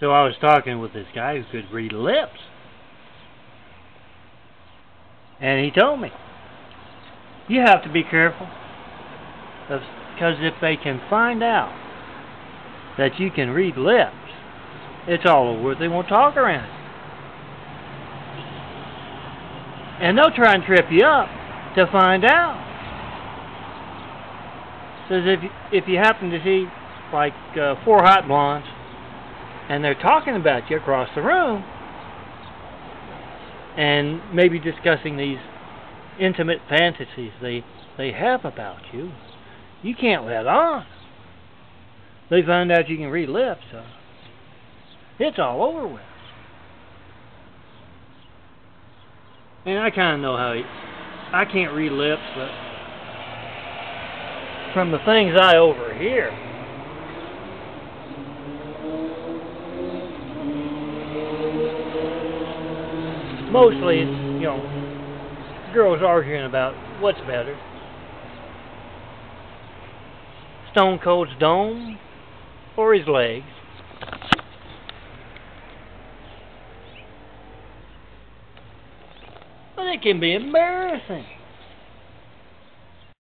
So I was talking with this guy who could read lips. And he told me, you have to be careful. Because if they can find out that you can read lips, it's all over. They won't talk around it. And they'll try and trip you up to find out. Says if you, if you happen to see like uh, four hot blondes and they're talking about you across the room and maybe discussing these intimate fantasies they they have about you, you can't let on. They find out you can read lips. Uh, it's all over with. And I kind of know how he, I can't read lips, but from the things I overhear, mostly, you know, girls arguing about what's better. Stone Cold's dome or his legs. Well, it can be embarrassing.